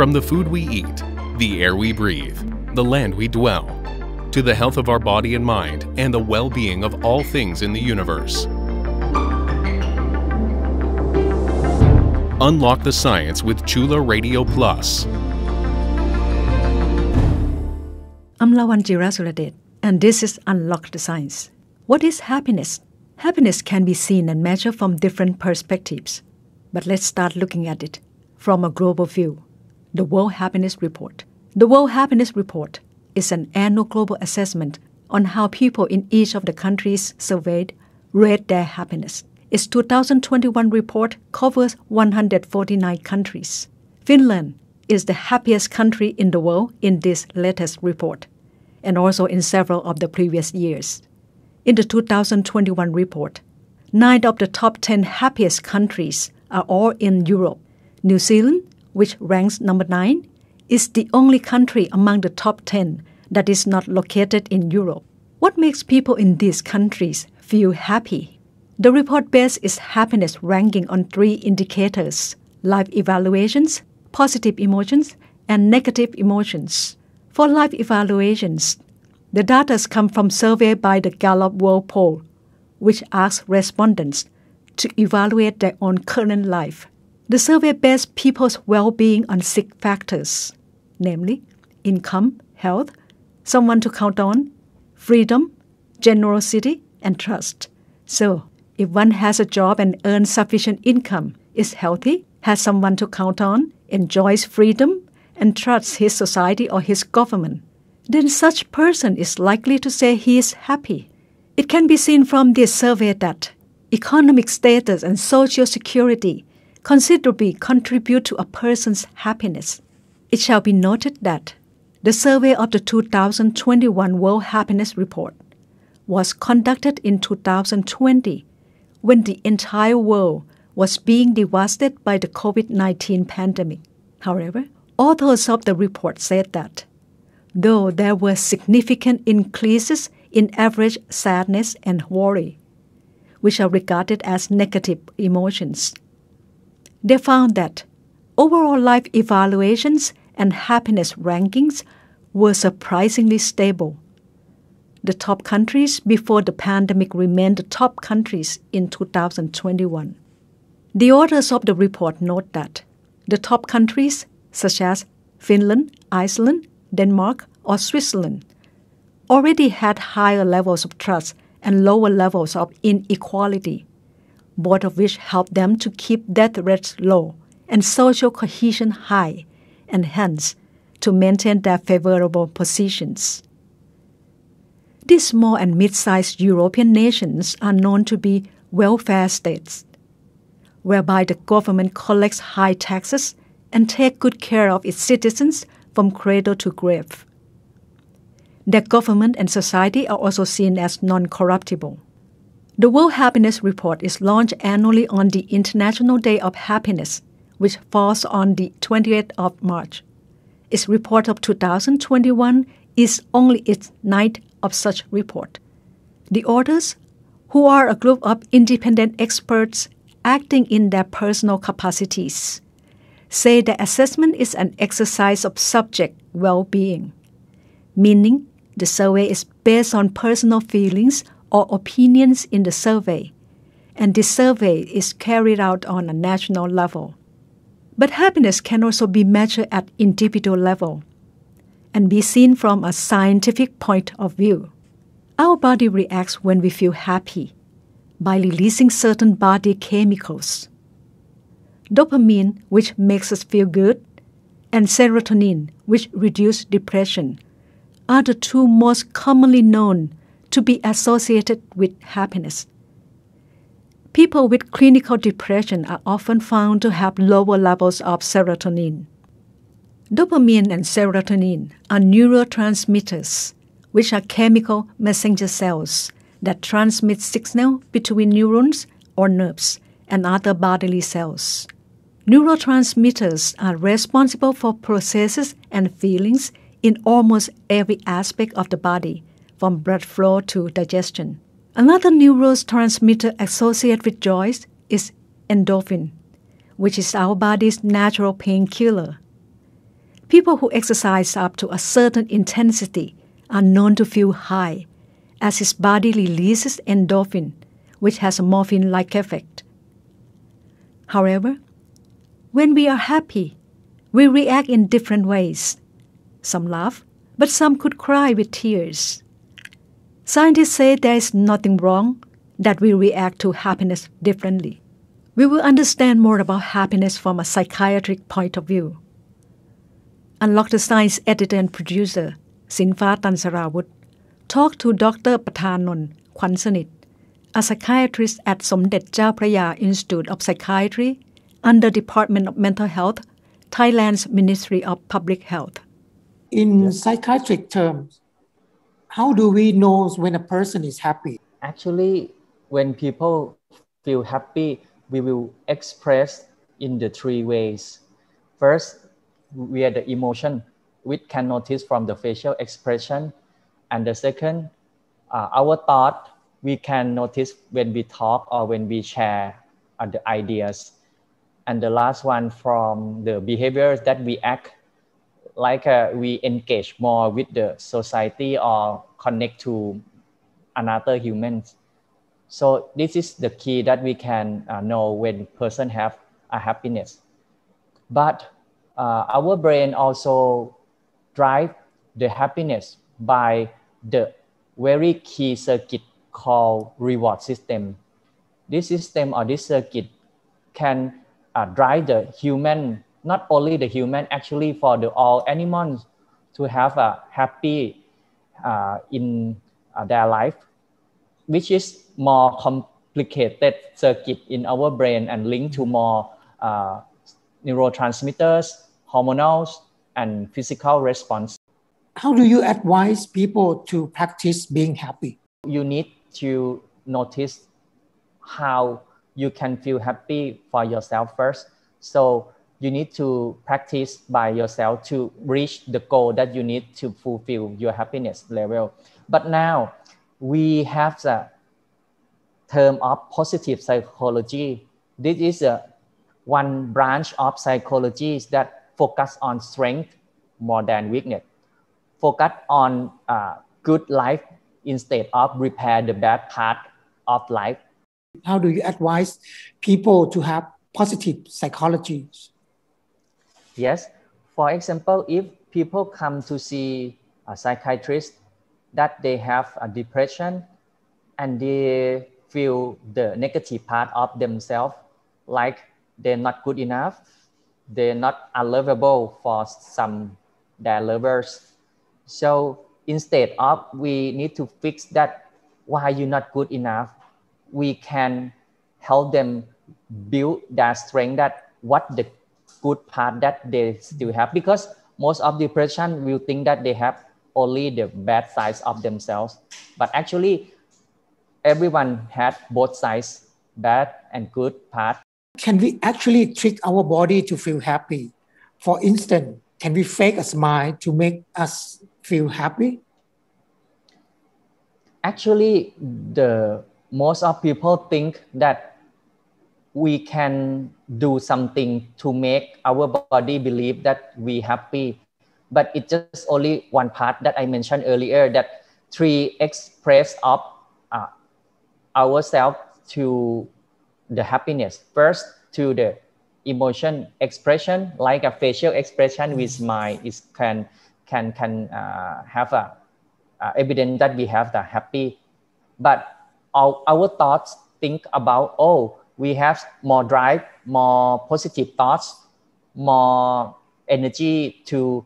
From the food we eat, the air we breathe, the land we dwell, to the health of our body and mind and the well being of all things in the universe. Unlock the science with Chula Radio Plus. I'm Lawan Jirasuladet, and this is Unlock the Science. What is happiness? Happiness can be seen and measured from different perspectives. But let's start looking at it from a global view. The World Happiness Report. The World Happiness Report is an annual global assessment on how people in each of the countries surveyed rate their happiness. Its 2021 report covers 149 countries. Finland is the happiest country in the world in this latest report, and also in several of the previous years. In the 2021 report, nine of the top 10 happiest countries are all in Europe. New Zealand, which ranks number 9, is the only country among the top 10 that is not located in Europe. What makes people in these countries feel happy? The report bases its happiness ranking on three indicators life evaluations, positive emotions, and negative emotions. For life evaluations, the data come from survey by the Gallup World Poll, which asks respondents to evaluate their own current life. The survey based people's well-being on six factors, namely income, health, someone to count on, freedom, generosity, and trust. So, if one has a job and earns sufficient income, is healthy, has someone to count on, enjoys freedom, and trusts his society or his government, then such person is likely to say he is happy. It can be seen from this survey that economic status and social security considerably contribute to a person's happiness. It shall be noted that the survey of the 2021 World Happiness Report was conducted in 2020 when the entire world was being devastated by the COVID 19 pandemic. However, authors of the report said that though there were significant increases in average sadness and worry, which are regarded as negative emotions, they found that overall life evaluations and happiness rankings were surprisingly stable. The top countries before the pandemic remained the top countries in 2021. The authors of the report note that the top countries, such as Finland, Iceland, Denmark, or Switzerland, already had higher levels of trust and lower levels of inequality, both of which help them to keep death rates low and social cohesion high and hence to maintain their favorable positions. These small and mid sized European nations are known to be welfare states, whereby the government collects high taxes and takes good care of its citizens from cradle to grave. Their government and society are also seen as non corruptible. The World Happiness Report is launched annually on the International Day of Happiness, which falls on the 28th of March. Its report of 2021 is only its ninth of such report. The authors, who are a group of independent experts acting in their personal capacities, say the assessment is an exercise of subject well being, meaning the survey is based on personal feelings or opinions in the survey, and this survey is carried out on a national level. But happiness can also be measured at individual level and be seen from a scientific point of view. Our body reacts when we feel happy by releasing certain body chemicals. Dopamine, which makes us feel good, and serotonin, which reduces depression, are the two most commonly known to be associated with happiness. People with clinical depression are often found to have lower levels of serotonin. Dopamine and serotonin are neurotransmitters, which are chemical messenger cells that transmit signals between neurons or nerves and other bodily cells. Neurotransmitters are responsible for processes and feelings in almost every aspect of the body, from blood flow to digestion. Another neurotransmitter associated with joy is endorphin, which is our body's natural painkiller. People who exercise up to a certain intensity are known to feel high, as his body releases endorphin, which has a morphine like effect. However, when we are happy, we react in different ways. Some laugh, but some could cry with tears. Scientists say there is nothing wrong that we react to happiness differently. We will understand more about happiness from a psychiatric point of view. Unlock the Science editor and producer, Sinfa Tansarawut, talked to Dr. Patanon Kwansanit, a psychiatrist at Somdet Chao Praya Institute of Psychiatry under Department of Mental Health, Thailand's Ministry of Public Health. In psychiatric terms, how do we know when a person is happy? Actually, when people feel happy, we will express in the three ways. First, we are the emotion, which can notice from the facial expression. And the second, uh, our thought, we can notice when we talk or when we share uh, the ideas. And the last one from the behaviors that we act like uh, we engage more with the society or connect to another humans. So this is the key that we can uh, know when person have a happiness. But uh, our brain also drive the happiness by the very key circuit called reward system. This system or this circuit can uh, drive the human not only the human, actually for the all animals to have a happy uh, in uh, their life, which is more complicated circuit in our brain and linked to more uh, neurotransmitters, hormonals, and physical response. How do you advise people to practice being happy? You need to notice how you can feel happy for yourself first. So you need to practice by yourself to reach the goal that you need to fulfill your happiness level. But now we have the term of positive psychology. This is a one branch of psychology that focus on strength more than weakness. Focus on uh, good life instead of repair the bad part of life. How do you advise people to have positive psychology? Yes. For example, if people come to see a psychiatrist that they have a depression and they feel the negative part of themselves, like they're not good enough, they're not unlovable for some their lovers. So instead of we need to fix that why you're not good enough, we can help them build that strength that what the good part that they still have. Because most of depression will think that they have only the bad sides of themselves. But actually everyone had both sides bad and good part can we actually trick our body to feel happy? For instance can we fake a smile to make us feel happy? Actually the most of people think that we can do something to make our body believe that we happy. But it's just only one part that i mentioned earlier that three express of uh, ourselves to the happiness. First to the emotion expression like a facial expression with smile is can can can uh, have a uh, evidence that we have the happy. But our, our thoughts think about oh we have more drive, more positive thoughts, more energy to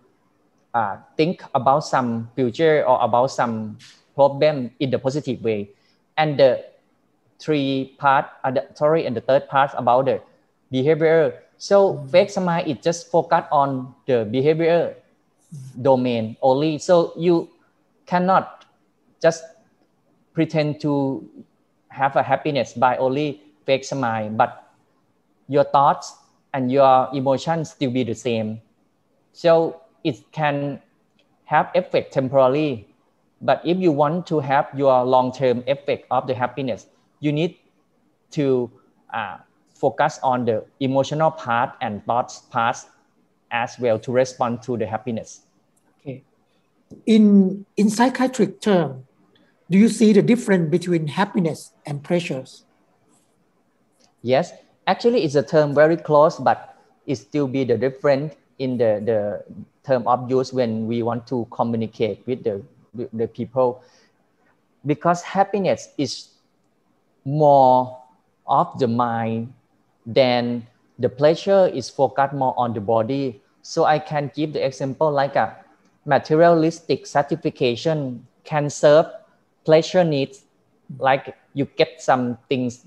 uh, think about some future or about some problem in the positive way. And the three part, uh, the, sorry, and the third part about the behavior. So fake smile is just focus on the behavior domain only. So you cannot just pretend to have a happiness by only fake smile, but your thoughts and your emotions still be the same. So it can have effect temporarily, but if you want to have your long-term effect of the happiness, you need to uh, focus on the emotional part and thoughts part as well to respond to the happiness. Okay. In in psychiatric term, do you see the difference between happiness and pleasures? Yes, actually, it's a term very close, but it still be the different in the the term of use when we want to communicate with the the people. Because happiness is more of the mind than the pleasure is focused more on the body. So i can give the example like a materialistic satisfaction can serve pleasure needs. Like you get some things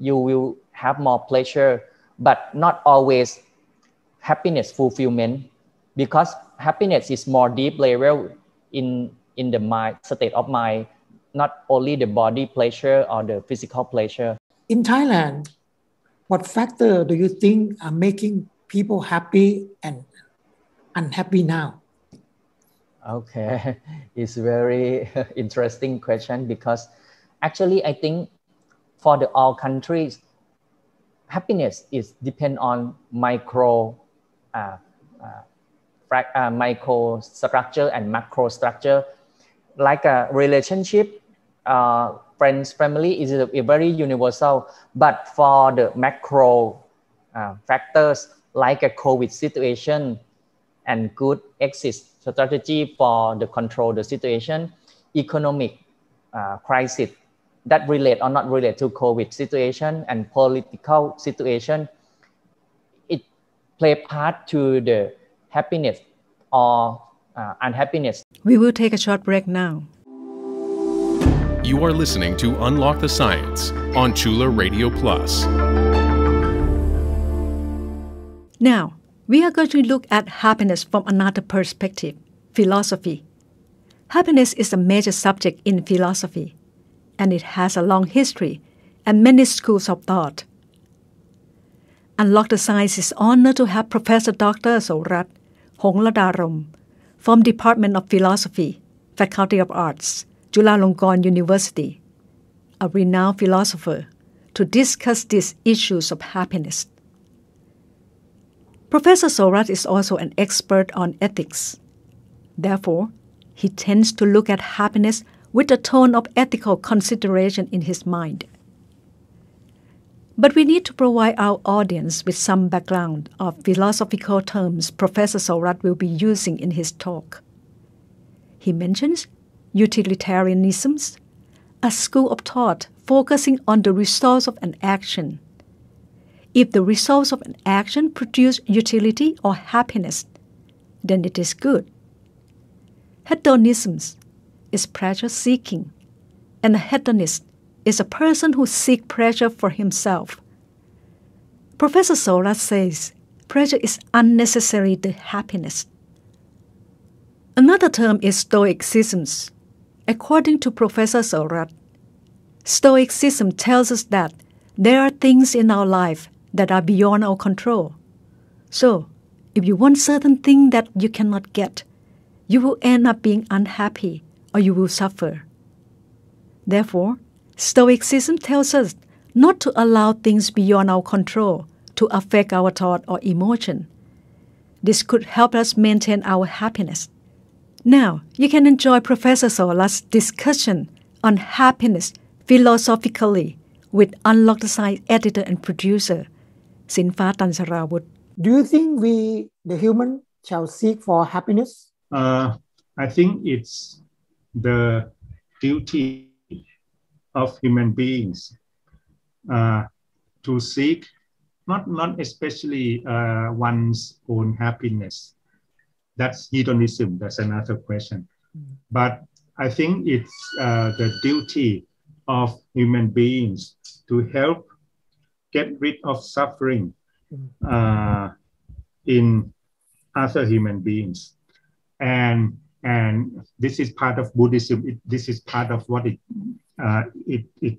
you will have more pleasure but not always happiness fulfillment because happiness is more deep level in in the mind state of mind not only the body pleasure or the physical pleasure. In thailand what factor do you think are making people happy and unhappy now? Okay it's very interesting question because actually i think for the all countries happiness is depend on micro uh, uh, uh, micro structure and macro structure. Like a relationship, uh, friends, family is a, a, very universal. But for the macro uh, factors like a COVID situation and good exit strategy for the control the situation, economic uh, crisis that relate or not relate to COVID situation and political situation, it play part to the happiness or uh, unhappiness. We will take a short break now. You are listening to Unlock the Science on Chula Radio Plus. Now, we are going to look at happiness from another perspective philosophy. Happiness is a major subject in philosophy, and it has a long history and many schools of thought. Unlock the Science is honored to have Professor Dr. Soraj Hongladarom from Department of Philosophy, Faculty of Arts, Chulalongkorn University, a renowned philosopher, to discuss these issues of happiness. Professor Soraj is also an expert on ethics. Therefore, he tends to look at happiness with a tone of ethical consideration in his mind. But we need to provide our audience with some background of philosophical terms Professor Soraj will be using in his talk. He mentions utilitarianism, a school of thought focusing on the results of an action. If the results of an action produce utility or happiness, then it is good. Hedonism is pleasure seeking, and a hedonist is a person who seeks pleasure for himself. Professor Soraj says pleasure is unnecessary to happiness. Another term is Stoicism. According to Professor Soraj, Stoicism tells us that there are things in our life that are beyond our control. So, if you want certain thing that you cannot get, you will end up being unhappy or you will suffer. Therefore, Stoicism tells us not to allow things beyond our control to affect our thought or emotion. This could help us maintain our happiness. Now, you can enjoy Professor Soraj's discussion on happiness philosophically with Unlock the Science editor and producer, Sinfa Tansarawut. Do you think we, the human, shall seek for happiness? Uh, I think it's the duty of human beings uh, to seek not not especially uh, one's own happiness. That's hedonism. That's another question. Mm. But I think it's uh, the duty of human beings to help get rid of suffering mm. uh, in other human beings, and and this is part of Buddhism. It, this is part of what it uh, it, it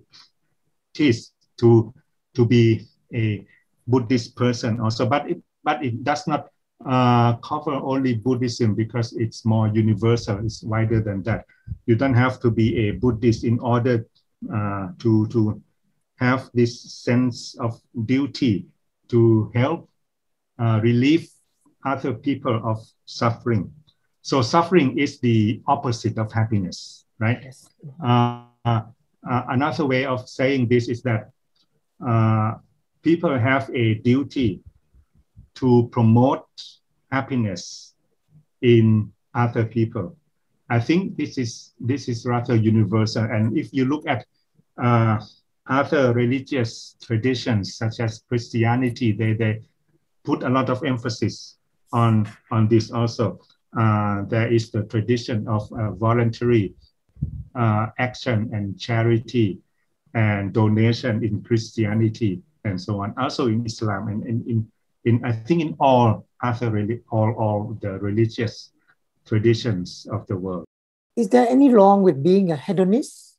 is to to be a Buddhist person also, but it but it does not uh, cover only Buddhism because it's more universal. It's wider than that. You don't have to be a Buddhist in order uh, to to have this sense of duty to help uh, relieve other people of suffering. So suffering is the opposite of happiness, right? Yes. Uh, uh, another way of saying this is that uh, people have a duty to promote happiness in other people. I think this is this is rather universal. And if you look at uh, other religious traditions such as Christianity, they, they put a lot of emphasis on, on this also. Uh, there is the tradition of uh, voluntary uh, action and charity and donation in Christianity and so on. Also in Islam and in, in, in I think in all other all, all the religious traditions of the world. Is there any wrong with being a hedonist?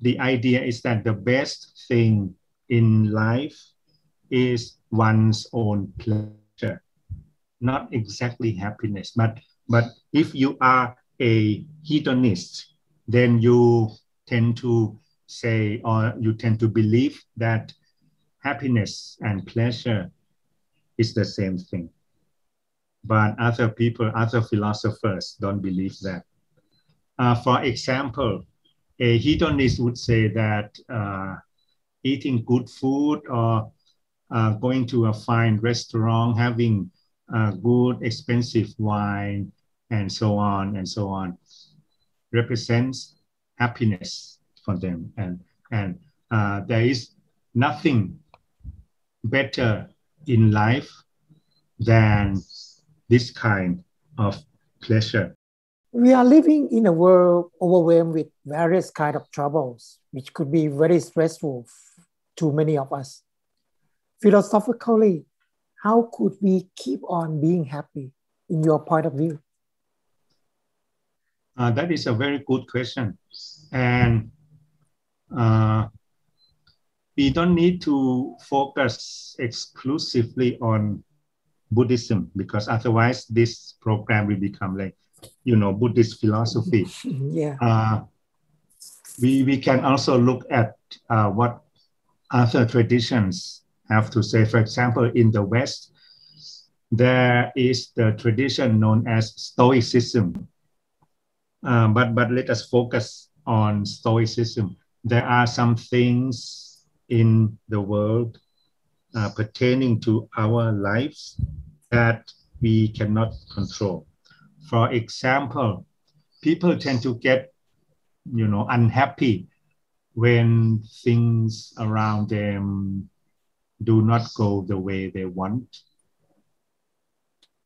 The idea is that the best thing in life is one's own pleasure, not exactly happiness. But but if you are a hedonist, then you tend to say or you tend to believe that happiness and pleasure is the same thing. But other people, other philosophers don't believe that. Uh, for example, a hedonist would say that uh, eating good food or uh, going to a fine restaurant, having uh, good, expensive wine, and so on and so on, represents happiness for them. And, and uh, there is nothing better in life than this kind of pleasure. We are living in a world overwhelmed with various kind of troubles, which could be very stressful to many of us. Philosophically, how could we keep on being happy in your point of view? Uh, that is a very good question. And uh, we don't need to focus exclusively on Buddhism because otherwise this program will become like, you know, Buddhist philosophy. yeah. Uh, we, we can also look at uh, what other traditions have to say. For example, in the West, there is the tradition known as Stoicism. Uh, but, but let us focus on Stoicism. There are some things in the world uh, pertaining to our lives that we cannot control. For example, people tend to get, you know, unhappy when things around them do not go the way they want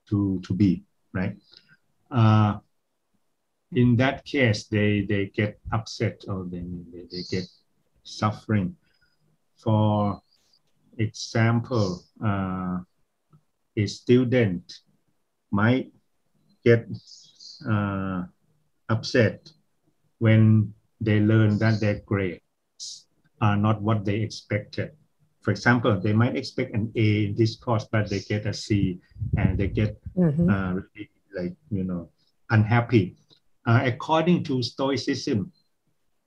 to, to be, right? Uh, in that case, they, they get upset or they, they, they get suffering for example, uh, a student might get uh, upset when they learn that their grades are not what they expected. For example, they might expect an A in this course, but they get a C and they get mm-hmm. uh, really like, you know, unhappy. Uh, according to Stoicism,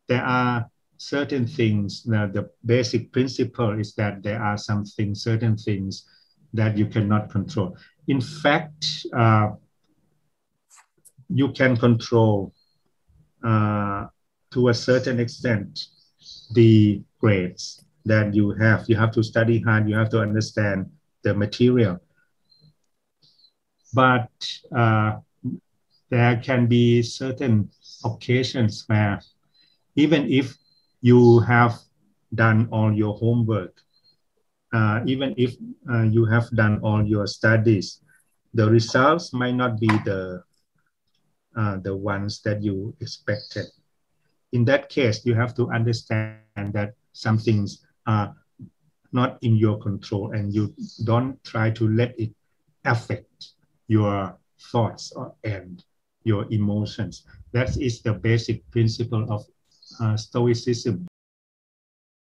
there are certain things, the, the basic principle is that there are some things, certain things that you cannot control. In fact, uh, you can control uh, to a certain extent the grades that you have. You have to study hard, you have to understand the material. But uh, there can be certain occasions where even if you have done all your homework, uh, even if uh, you have done all your studies, the results might not be the uh, the ones that you expected. In that case, you have to understand that some things are not in your control, and you don't try to let it affect your thoughts or and your emotions. That is the basic principle of uh, Stoicism.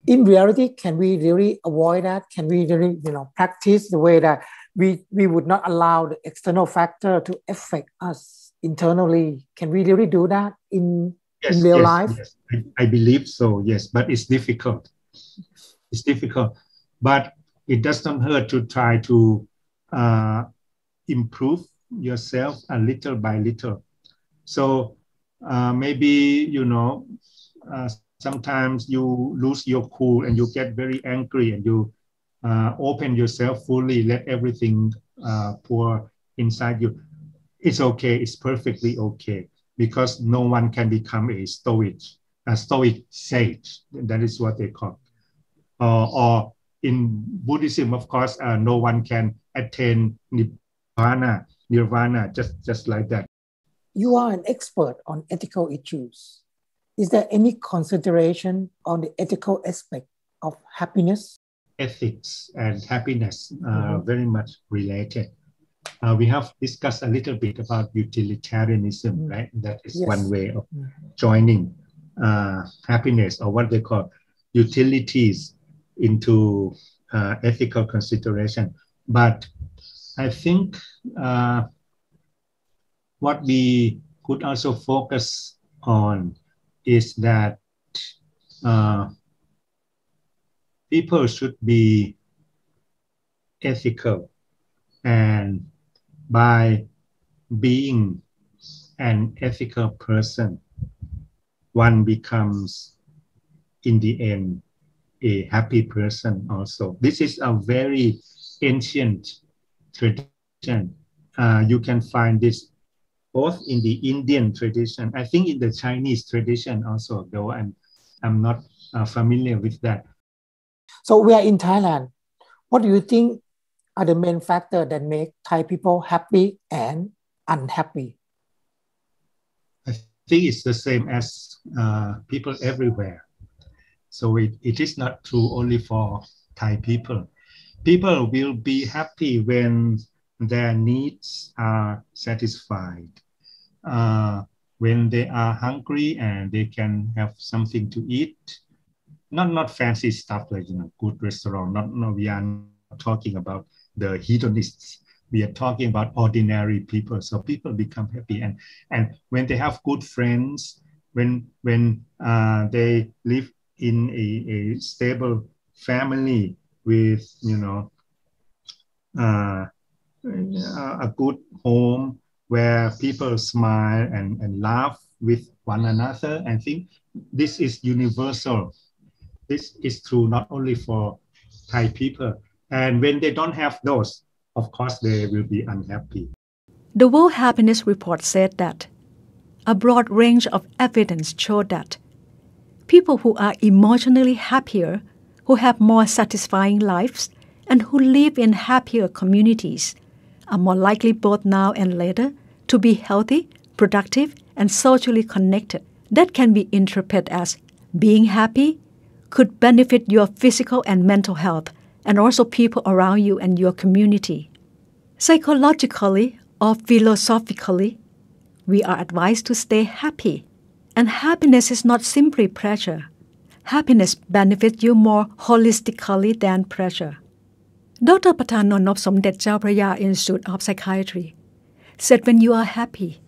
In reality, can we really avoid that? Can we really, you know, practice the way that we we would not allow the external factor to affect us internally? Can we really do that in yes, in real yes, life? Yes. I, I believe so. Yes, but it's difficult. It's difficult, but it doesn't hurt to try to uh, improve yourself a little by little. So uh, maybe you know uh, sometimes you lose your cool and you get very angry and you uh, open yourself fully, let everything uh, pour inside you. It's okay. It's perfectly okay because no one can become a stoic, a stoic sage. That is what they call. Uh, or in Buddhism, of course, uh, no one can attain nirvana, nirvana just just like that. You are an expert on ethical issues. Is there any consideration on the ethical aspect of happiness? Ethics and happiness are mm-hmm. very much related. Uh, we have discussed a little bit about utilitarianism, mm-hmm. right? That is yes. one way of mm-hmm. joining uh, happiness or what they call utilities into uh, ethical consideration. But I think uh, what we could also focus on is that uh, people should be ethical and by being an ethical person one becomes in the end a happy person also this is a very ancient tradition uh, you can find this both in the Indian tradition, I think in the Chinese tradition also, though I'm, I'm not uh, familiar with that. So we are in Thailand. What do you think are the main factors that make Thai people happy and unhappy? I think it's the same as uh, people everywhere. So it, it is not true only for Thai people. People will be happy when their needs are satisfied. Uh, when they are hungry and they can have something to eat, not not fancy stuff like you know good restaurant. Not no, we are not talking about the hedonists. We are talking about ordinary people. So people become happy, and and when they have good friends, when when uh, they live in a, a stable family with you know uh, a good home where people smile and, and laugh with one another. I think this is universal. This is true not only for Thai people. And when they don't have those, of course, they will be unhappy. The World Happiness Report said that a broad range of evidence showed that people who are emotionally happier, who have more satisfying lives, and who live in happier communities are more likely both now and later to be healthy, productive, and socially connected. That can be interpreted as being happy could benefit your physical and mental health and also people around you and your community. Psychologically or philosophically, we are advised to stay happy. And happiness is not simply pleasure. Happiness benefits you more holistically than pleasure. Dr. Patanon of Somdet Chao Phraya Institute of Psychiatry said when you are happy,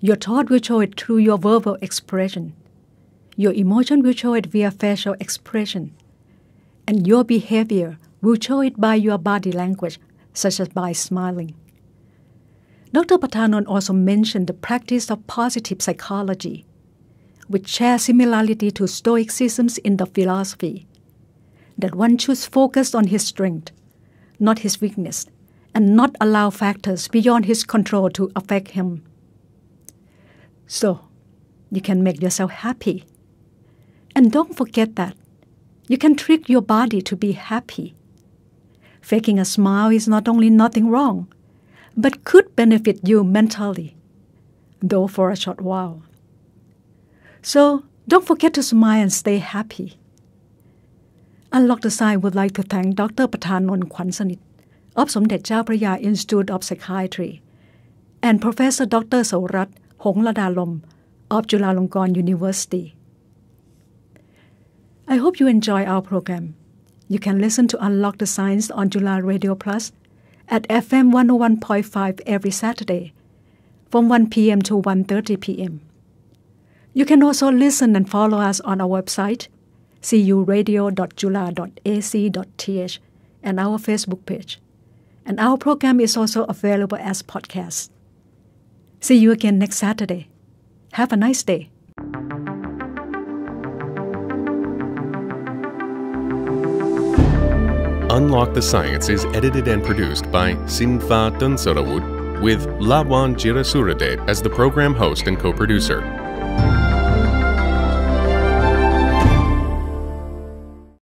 your thought will show it through your verbal expression. Your emotion will show it via facial expression. And your behavior will show it by your body language, such as by smiling. Dr. Patanon also mentioned the practice of positive psychology, which share similarity to Stoicism in the philosophy, that one should focus on his strength not his weakness, and not allow factors beyond his control to affect him. So, you can make yourself happy. And don't forget that you can trick your body to be happy. Faking a smile is not only nothing wrong, but could benefit you mentally, though for a short while. So, don't forget to smile and stay happy. Unlock the Science would like to thank Dr. Patanon Kwansanit of Somdet Chao Institute of Psychiatry and Professor Dr. Soraj Hongladarom of Chulalongkorn University. I hope you enjoy our program. You can listen to Unlock the Science on Chula Radio Plus at FM 101.5 every Saturday from 1 p.m. to 1.30 p.m. You can also listen and follow us on our website – curadio.chula.ac.th and our Facebook page. And our program is also available as podcast. See you again next Saturday. Have a nice day. Unlock the Science is edited and produced by Sinfa Tansarawut with Lawan Jirasuradet as the program host and co-producer.